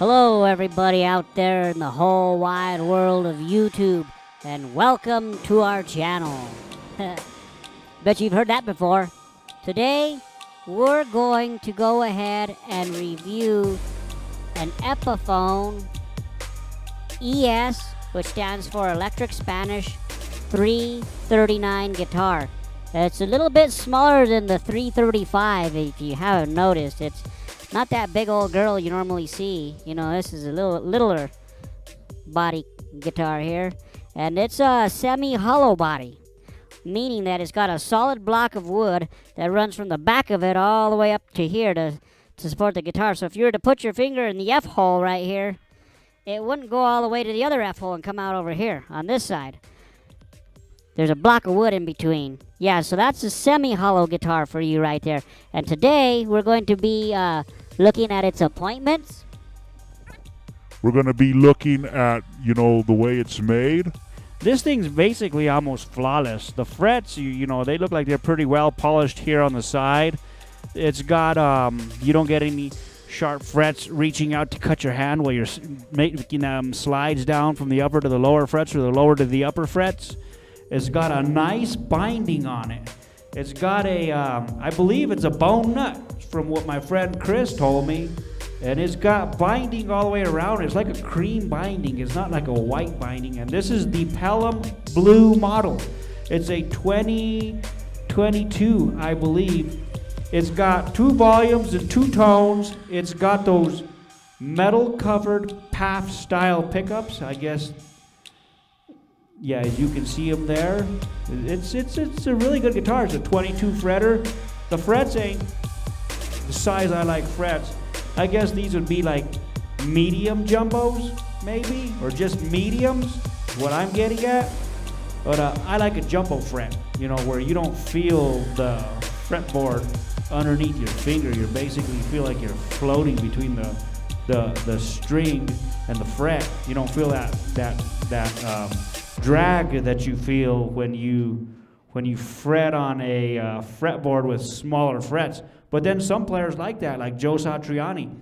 Hello, everybody out there in the whole wide world of YouTube, and welcome to our channel. Bet you've heard that before. Today, we're going to go ahead and review an Epiphone ES, which stands for Electric Spanish 339 guitar. It's a little bit smaller than the 335 if you haven't noticed. It's not that big old girl you normally see. You know, this is a little littler body guitar here. And it's a semi-hollow body, meaning that it's got a solid block of wood that runs from the back of it all the way up to here to, to support the guitar. So if you were to put your finger in the F hole right here, it wouldn't go all the way to the other F hole and come out over here on this side. There's a block of wood in between. Yeah, so that's a semi-hollow guitar for you right there. And today we're going to be uh, looking at its appointments. We're going to be looking at, you know, the way it's made. This thing's basically almost flawless. The frets, you, you know, they look like they're pretty well polished here on the side. It's got, um, you don't get any sharp frets reaching out to cut your hand while you're making um, slides down from the upper to the lower frets or the lower to the upper frets. It's got a nice binding on it. It's got a, um, I believe it's a bone nut from what my friend Chris told me. And it's got binding all the way around. It's like a cream binding. It's not like a white binding. And this is the Pelham Blue model. It's a 2022, I believe. It's got two volumes and two tones. It's got those metal covered PAF style pickups. I guess yeah, as you can see them there, it's it's it's a really good guitar. It's a 22 fretter. The frets ain't the size I like frets. I guess these would be like medium jumbos, maybe, or just mediums. What I'm getting at. But uh, I like a jumbo fret, you know, where you don't feel the fretboard underneath your finger. You basically feel like you're floating between the the the string and the fret. You don't feel that that that. Um, drag that you feel when you when you fret on a uh, fretboard with smaller frets. But then some players like that, like Joe Satriani.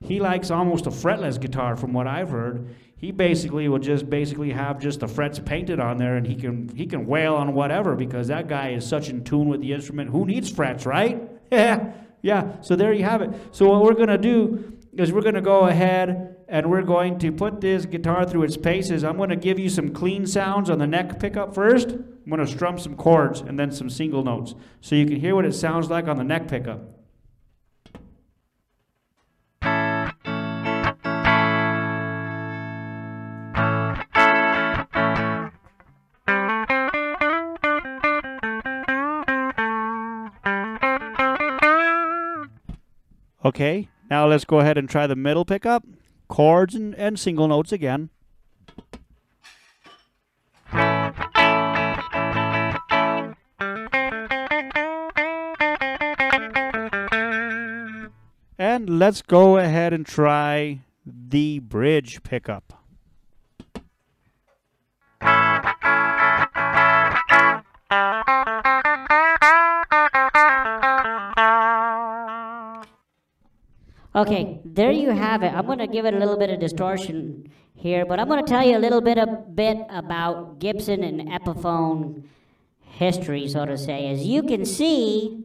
He likes almost a fretless guitar, from what I've heard. He basically will just basically have just the frets painted on there, and he can he can wail on whatever because that guy is such in tune with the instrument. Who needs frets, right? Yeah, yeah. So there you have it. So what we're gonna do is we're gonna go ahead and we're going to put this guitar through its paces. I'm going to give you some clean sounds on the neck pickup first. I'm going to strum some chords and then some single notes so you can hear what it sounds like on the neck pickup. Okay, now let's go ahead and try the middle pickup chords and, and single notes again. And let's go ahead and try the bridge pickup. Okay, there you have it. I'm going to give it a little bit of distortion here, but I'm going to tell you a little bit, a bit about Gibson and Epiphone history, so to say. As you can see,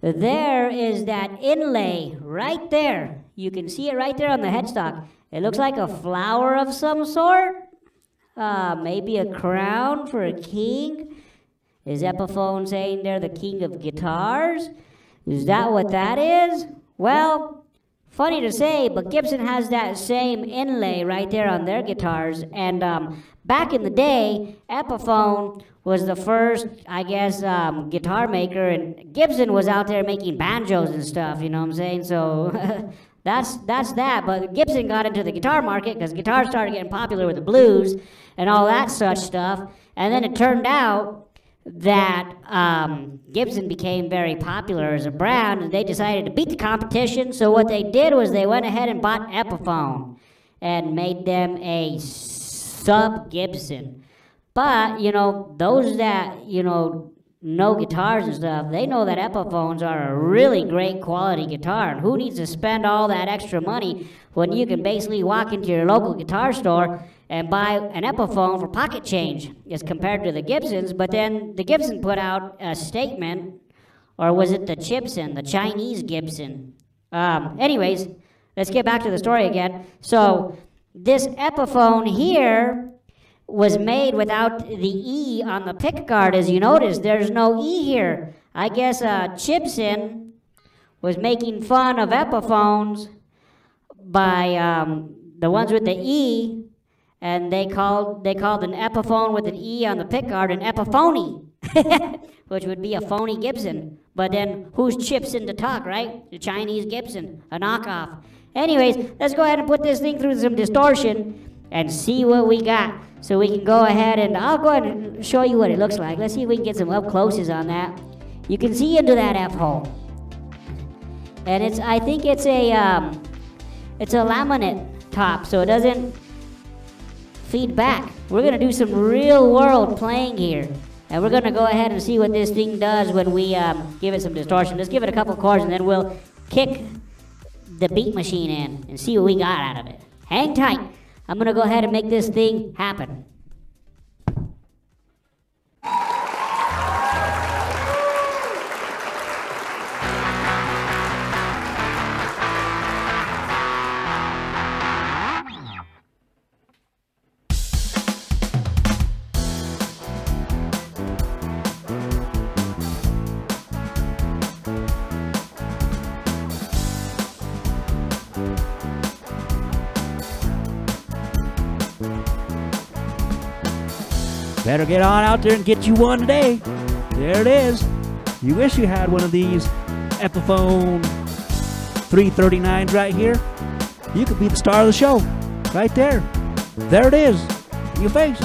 there is that inlay right there. You can see it right there on the headstock. It looks like a flower of some sort. Uh, maybe a crown for a king. Is Epiphone saying they're the king of guitars? Is that what that is? Well, Funny to say, but Gibson has that same inlay right there on their guitars. And um, back in the day, Epiphone was the first, I guess, um, guitar maker, and Gibson was out there making banjos and stuff. You know what I'm saying? So that's that's that. But Gibson got into the guitar market because guitars started getting popular with the blues and all that such stuff. And then it turned out that um, Gibson became very popular as a brand, and they decided to beat the competition. So what they did was they went ahead and bought Epiphone and made them a sub Gibson. But you know, those that you know know guitars and stuff, they know that Epiphones are a really great quality guitar. And who needs to spend all that extra money when you can basically walk into your local guitar store and buy an Epiphone for pocket change as compared to the Gibsons? But then the Gibson put out a statement, or was it the Chipson, the Chinese Gibson? Um, anyways, let's get back to the story again. So this Epiphone here was made without the E on the pick guard. As you notice, there's no E here. I guess uh, Chipson was making fun of Epiphones by um, the ones with the E, and they called they called an Epiphone with an E on the pickguard an Epiphony, which would be a phony Gibson. But then who's Chipson to talk, right? The Chinese Gibson, a knockoff. Anyways, let's go ahead and put this thing through some distortion and see what we got. So we can go ahead and I'll go ahead and show you what it looks like. Let's see if we can get some up closes on that. You can see into that F hole. And it's I think it's a um, it's a laminate top, so it doesn't feed back. We're gonna do some real world playing here. And we're gonna go ahead and see what this thing does when we um, give it some distortion. Let's give it a couple chords and then we'll kick the beat machine in and see what we got out of it. Hang tight. I'm going to go ahead and make this thing happen. Better get on out there and get you one today. There it is. You wish you had one of these Epiphone 339s right here. You could be the star of the show. Right there. There it is. In your face.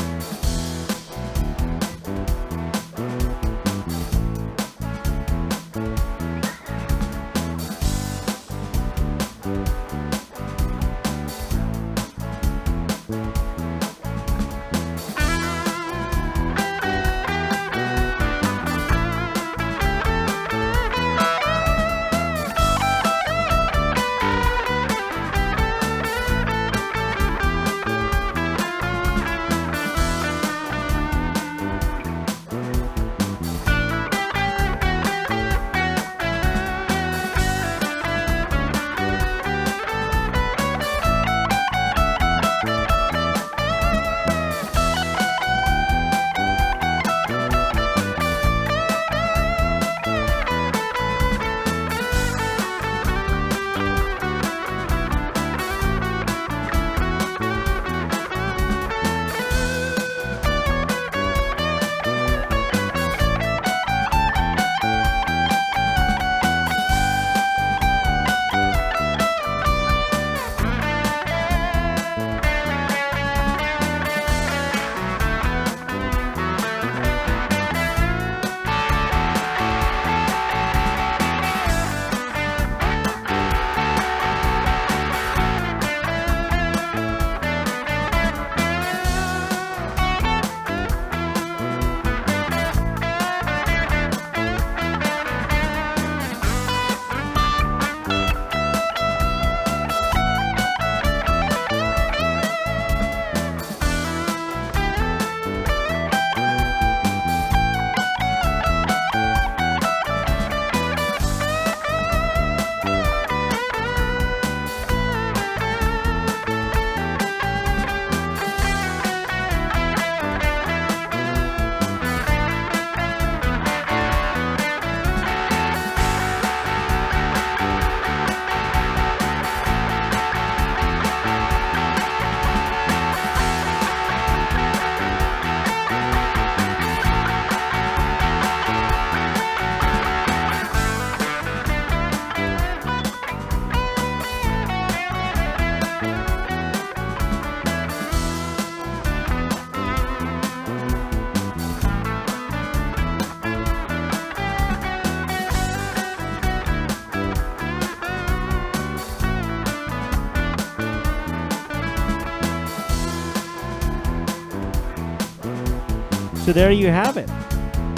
So there you have it.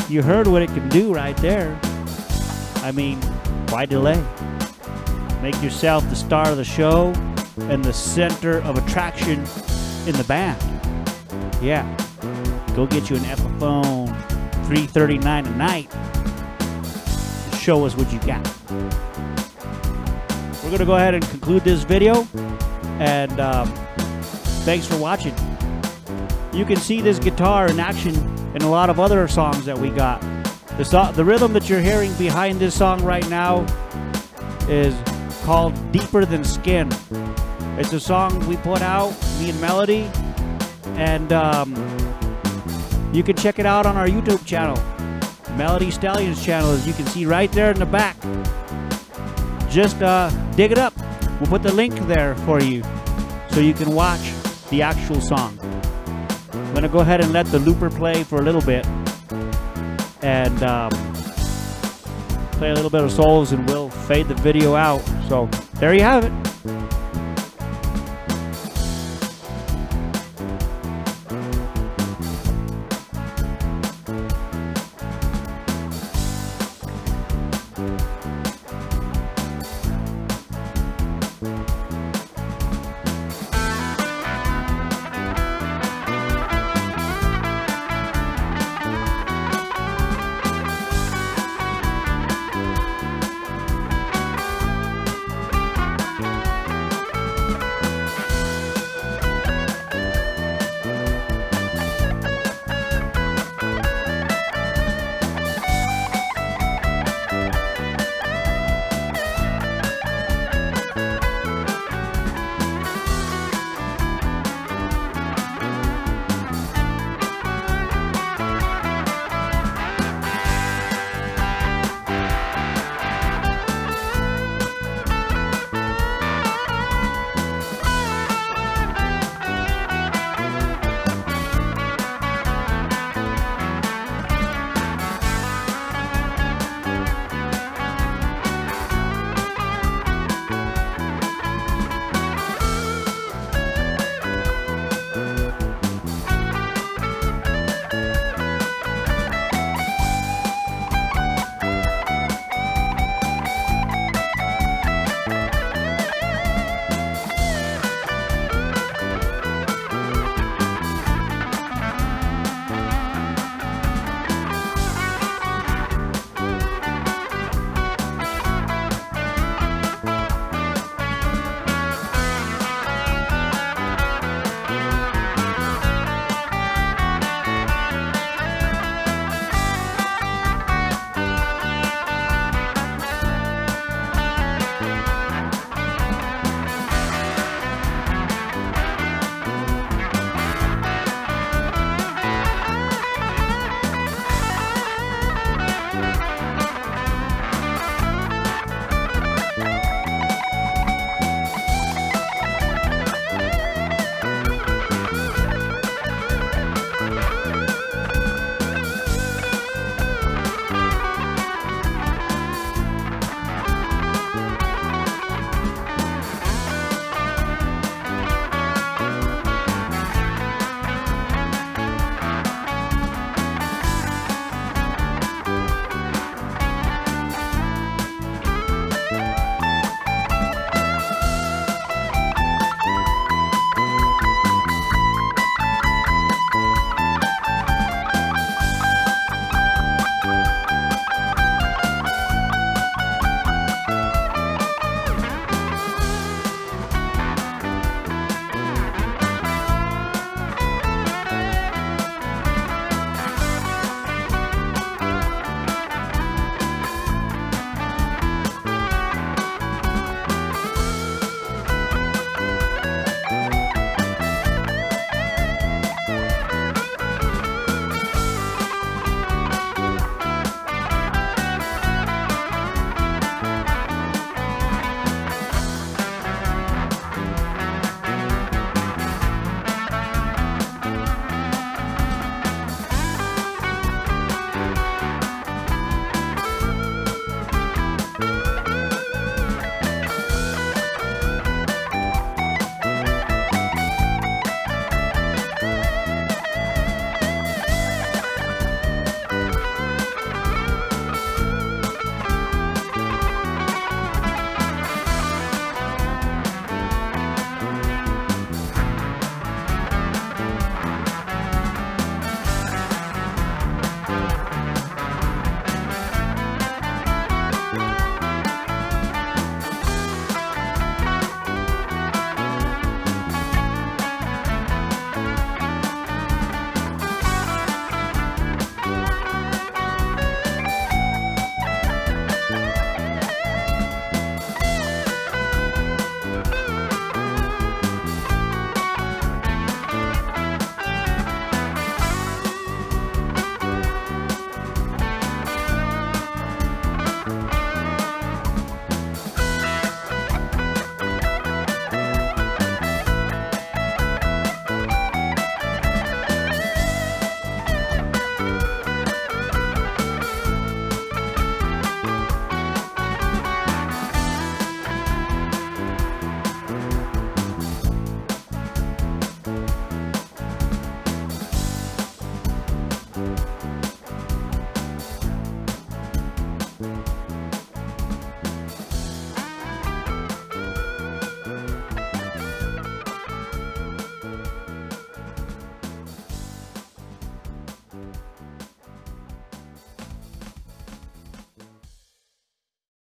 you heard what it can do right there. I mean, why delay? Make yourself the star of the show and the center of attraction in the band. Yeah. Go get you an Epiphone 339 tonight. Show us what you got. We're going to go ahead and conclude this video. And um, thanks for watching. You can see this guitar in action in a lot of other songs that we got. The, so- the rhythm that you're hearing behind this song right now is called Deeper Than Skin. It's a song we put out, me and Melody, and um, you can check it out on our YouTube channel, Melody Stalians channel, as you can see right there in the back. Just uh, dig it up. We'll put the link there for you so you can watch the actual song. I'm gonna go ahead and let the looper play for a little bit and um, play a little bit of souls and we'll fade the video out. So there you have it.